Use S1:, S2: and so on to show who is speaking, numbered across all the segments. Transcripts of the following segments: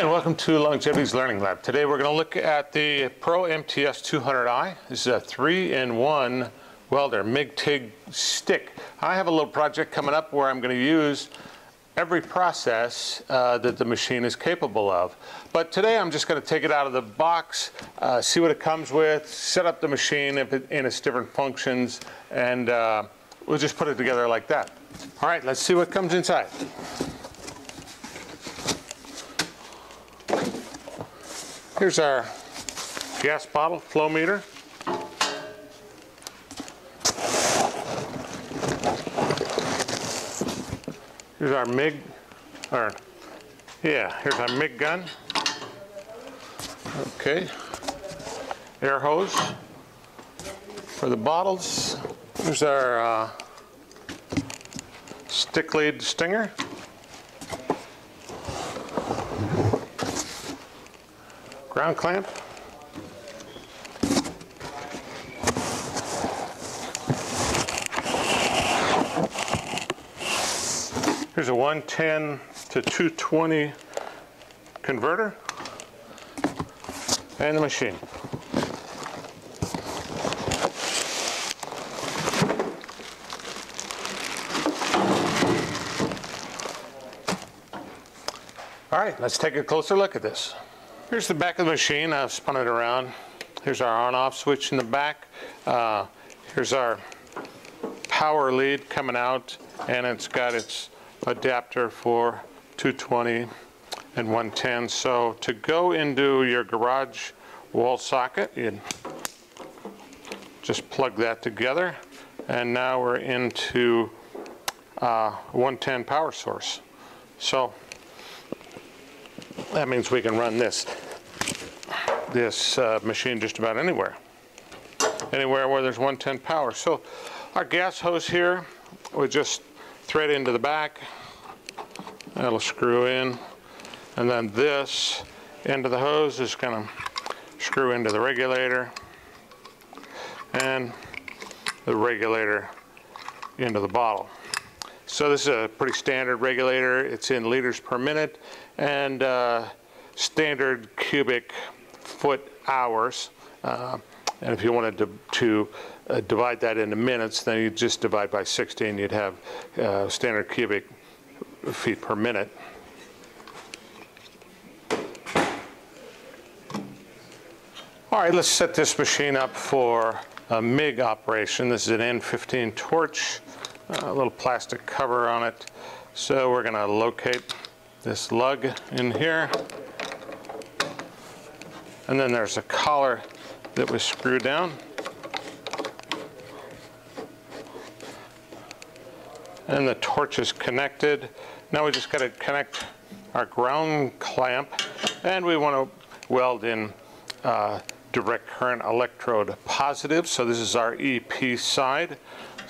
S1: Hi, and welcome to Longevity's Learning Lab. Today we're going to look at the Pro MTS 200i. This is a three-in-one welder MIG-TIG stick. I have a little project coming up where I'm going to use every process uh, that the machine is capable of. But today I'm just going to take it out of the box, uh, see what it comes with, set up the machine in its different functions, and uh, we'll just put it together like that. All right, let's see what comes inside. Here's our gas bottle flow meter. Here's our MIG, or yeah, here's our MIG gun. Okay. Air hose for the bottles. Here's our uh, stick lead stinger. Ground clamp. Here's a 110 to 220 converter and the machine. All right, let's take a closer look at this. Here's the back of the machine. I've spun it around. Here's our on-off switch in the back. Uh, here's our power lead coming out, and it's got its adapter for 220 and 110. So to go into your garage wall socket, you just plug that together, and now we're into uh, 110 power source. So that means we can run this this uh, machine just about anywhere. Anywhere where there's 110 power. So our gas hose here, we just thread into the back. That'll screw in. And then this end of the hose is going to screw into the regulator. And the regulator into the bottle. So this is a pretty standard regulator. It's in liters per minute and uh, standard cubic foot hours. Uh, and if you wanted to, to uh, divide that into minutes, then you just divide by 16. You'd have uh, standard cubic feet per minute. All right, let's set this machine up for a MIG operation. This is an N15 torch, a little plastic cover on it. So we're going to locate this lug in here. And then there's a collar that was screwed down. And the torch is connected. Now we just got to connect our ground clamp and we want to weld in uh, direct current electrode positive. So this is our EP side.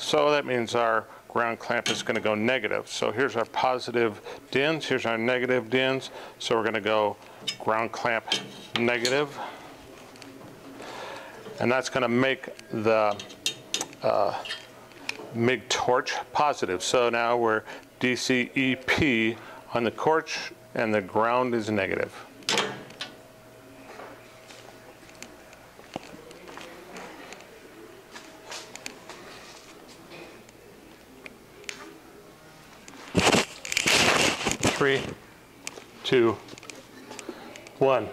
S1: So that means our ground clamp is going to go negative. So here's our positive DINs, here's our negative DINs. So we're going to go ground clamp negative. And that's going to make the uh, MIG torch positive. So now we're DCEP on the torch and the ground is negative. Three, two, one.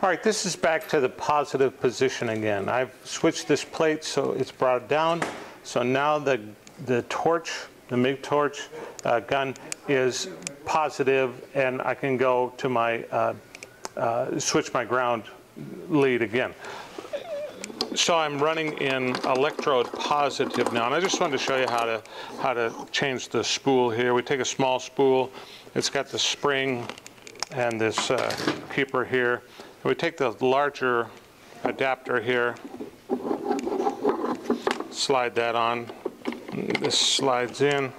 S1: All right, this is back to the positive position again. I've switched this plate so it's brought down. So now the, the torch, the MIG torch uh, gun is positive and I can go to my, uh, uh, switch my ground lead again. So I'm running in electrode positive now, and I just wanted to show you how to how to change the spool here. We take a small spool, it's got the spring and this uh, keeper here. we take the larger adapter here, slide that on. This slides in,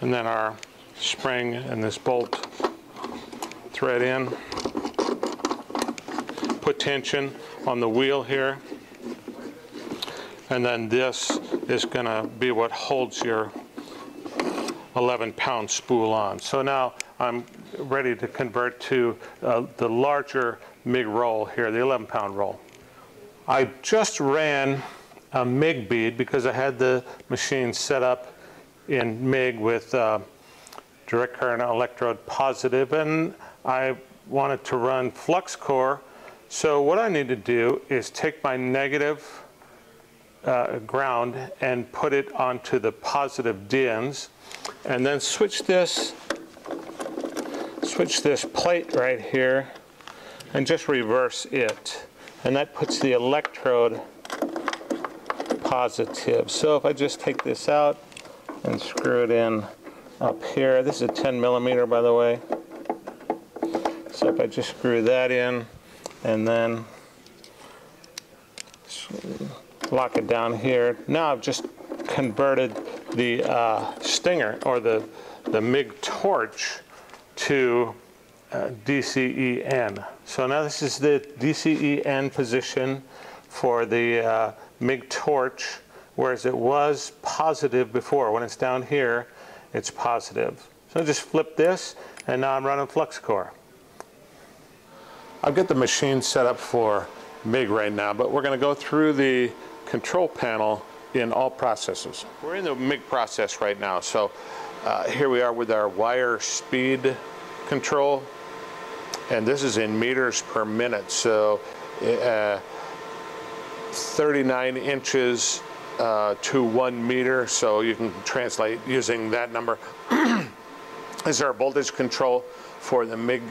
S1: and then our spring and this bolt thread in. Put tension on the wheel here. And then this is going to be what holds your 11 pound spool on. So now I'm ready to convert to uh, the larger MIG roll here, the 11 pound roll. I just ran a MIG bead because I had the machine set up in MIG with uh, direct current electrode positive and I wanted to run flux core. So what I need to do is take my negative uh, ground and put it onto the positive DINs and then switch this switch this plate right here and just reverse it. And that puts the electrode positive. So if I just take this out and screw it in up here this is a 10 millimeter by the way. So if I just screw that in and then lock it down here. Now I've just converted the uh, stinger or the, the MIG torch to uh, DCEN. So now this is the DCEN position for the uh, MIG torch, whereas it was positive before. When it's down here, it's positive. So I just flip this, and now I'm running flux core. I've got the machine set up for MIG right now, but we're going to go through the control panel in all processes. We're in the MIG process right now, so uh, here we are with our wire speed control, and this is in meters per minute, so uh, 39 inches uh, to one meter, so you can translate using that number. is our voltage control for the MIG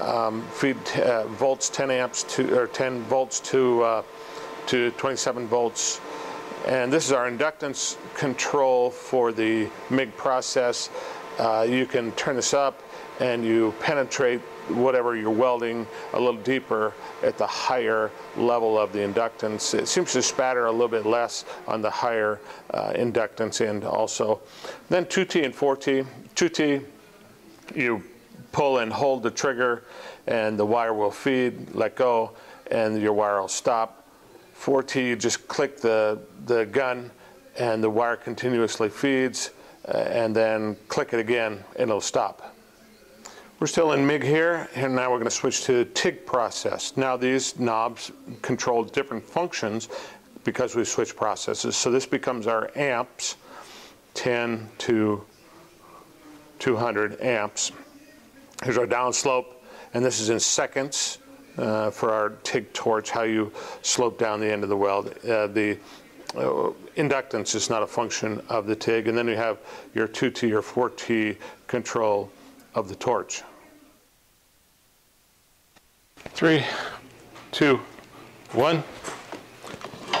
S1: um, feed uh, volts 10 amps to or 10 volts to uh, to 27 volts. And this is our inductance control for the MIG process. Uh, you can turn this up and you penetrate whatever you're welding a little deeper at the higher level of the inductance. It seems to spatter a little bit less on the higher uh, inductance end also. Then 2T and 4T. 2T, you pull and hold the trigger and the wire will feed, let go, and your wire will stop. 4T, you just click the, the gun and the wire continuously feeds uh, and then click it again and it'll stop. We're still in MIG here and now we're going to switch to TIG process. Now these knobs control different functions because we've switched processes. So this becomes our amps, 10 to 200 amps. Here's our downslope and this is in seconds uh, for our TIG torch, how you slope down the end of the weld. Uh, the uh, inductance is not a function of the TIG. And then you have your 2T or 4T control of the torch. Three, two, one.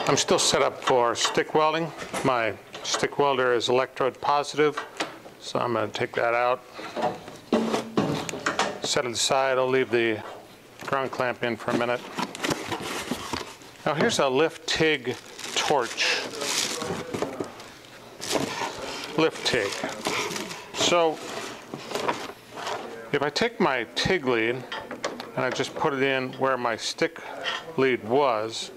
S1: I'm still set up for stick welding. My stick welder is electrode positive, so I'm going to take that out. Set it aside. I'll leave the ground clamp in for a minute. Now here's a lift TIG torch. Lift TIG. So if I take my TIG lead and I just put it in where my stick lead was,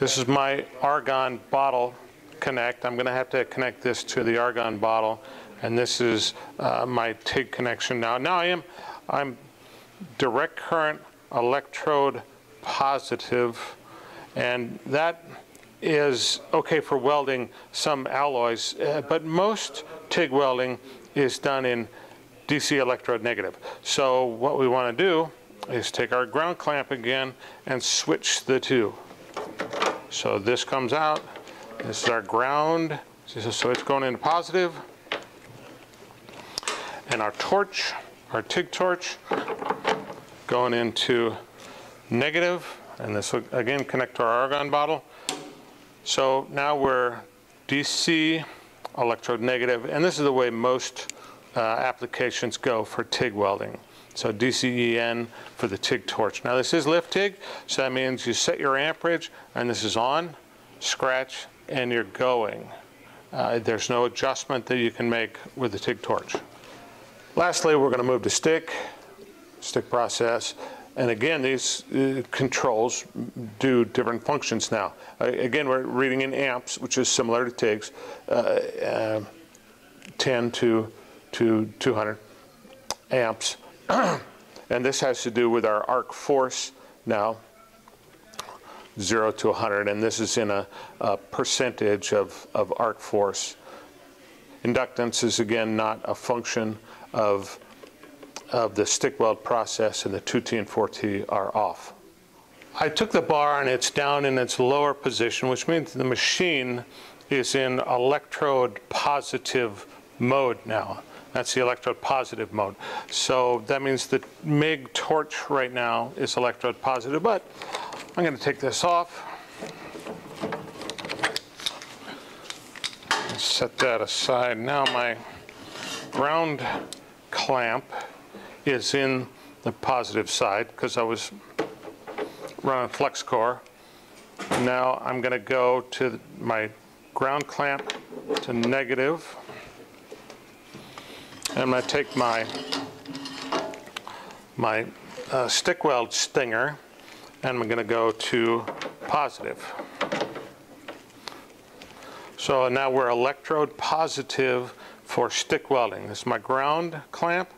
S1: this is my argon bottle connect. I'm going to have to connect this to the argon bottle and this is uh, my TIG connection now. Now I am I'm direct current electrode positive, and that is okay for welding some alloys, uh, but most TIG welding is done in DC electrode negative. So what we want to do is take our ground clamp again and switch the two. So this comes out, this is our ground, so it's going into positive, and our torch, our TIG torch, going into negative, and this will again connect to our argon bottle. So now we're DC electrode negative, and this is the way most uh, applications go for TIG welding. So DCEN for the TIG torch. Now this is lift TIG, so that means you set your amperage, and this is on, scratch, and you're going. Uh, there's no adjustment that you can make with the TIG torch. Lastly, we're going to move to stick, stick process. And again, these uh, controls do different functions now. Uh, again, we're reading in amps, which is similar to TIGs, uh, uh 10 to to 200 amps. and this has to do with our arc force now, 0 to 100, and this is in a, a percentage of, of arc force. Inductance is again not a function of, of the stick weld process, and the 2T and 4T are off. I took the bar and it's down in its lower position, which means the machine is in electrode positive mode now. That's the electrode positive mode. So that means the MIG torch right now is electrode positive, but I'm going to take this off. Set that aside. Now my ground clamp is in the positive side because I was running flux core. Now I'm going to go to my ground clamp to negative. And I'm going to take my, my uh, stick weld stinger and I'm going to go to positive. So now we're electrode positive for stick welding. This is my ground clamp.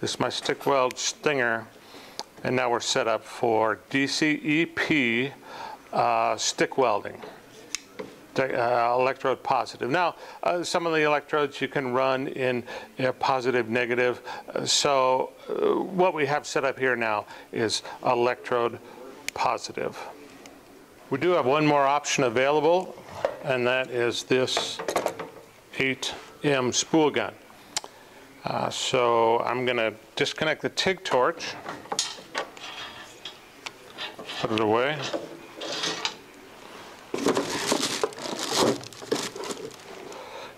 S1: This is my stick weld stinger. And now we're set up for DCEP uh, stick welding uh, electrode positive. Now, uh, some of the electrodes you can run in you know, positive, negative. Uh, so uh, what we have set up here now is electrode positive. We do have one more option available, and that is this 8M spool gun. Uh, so I'm going to disconnect the TIG torch, put it away.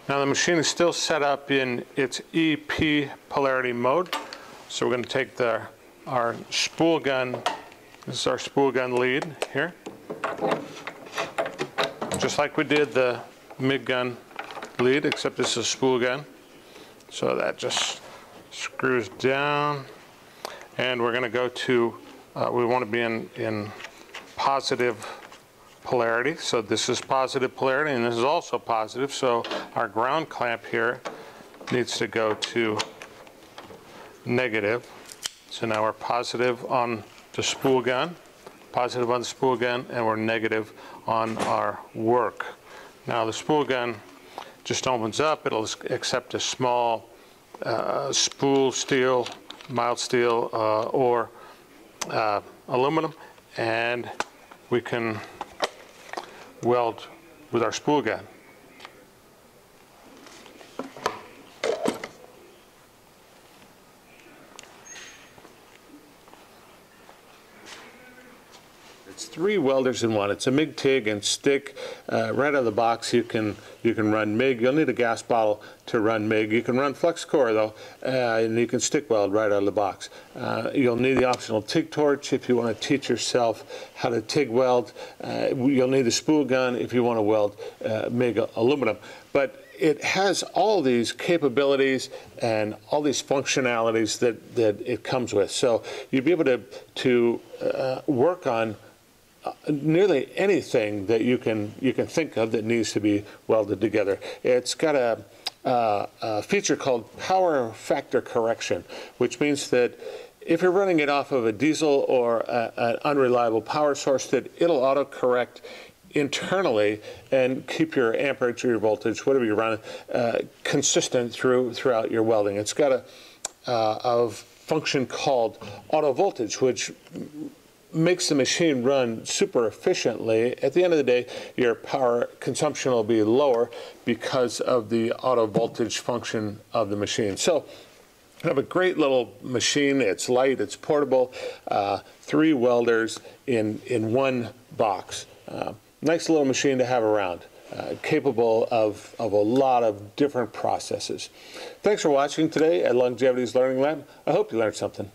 S1: Now the machine is still set up in its EP polarity mode. So we're going to take the, our spool gun, this is our spool gun lead here. Just like we did the MIG gun lead, except this is a spool gun. So that just screws down. And we're going to go to, uh, we want to be in, in positive polarity. So this is positive polarity and this is also positive. So our ground clamp here needs to go to negative. So now we're positive on the spool gun, positive on the spool gun, and we're negative on our work. Now the spool gun just opens up. It'll accept a small uh, spool steel, mild steel, uh, or uh, aluminum, and we can weld with our spool gun. It's three welders in one. It's a MIG TIG and stick. Uh, right out of the box you can you can run MIG. You'll need a gas bottle to run MIG. You can run flux core though uh, and you can stick weld right out of the box. Uh, you'll need the optional TIG torch if you want to teach yourself how to TIG weld. Uh, you'll need the spool gun if you want to weld uh, MIG aluminum. But it has all these capabilities and all these functionalities that, that it comes with. So you'd be able to, to uh, work on nearly anything that you can you can think of that needs to be welded together. It's got a, uh, a feature called power factor correction, which means that if you're running it off of a diesel or a, an unreliable power source, that it'll auto-correct internally and keep your amperage or your voltage, whatever you're running, uh, consistent through throughout your welding. It's got a, uh, a function called auto voltage, which makes the machine run super efficiently. At the end of the day, your power consumption will be lower because of the auto voltage function of the machine. So I have a great little machine. It's light, it's portable, uh, three welders in, in one box. Uh, nice little machine to have around. Uh, capable of, of a lot of different processes. Thanks for watching today at Longevity's Learning Lab. I hope you learned something.